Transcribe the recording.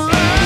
on.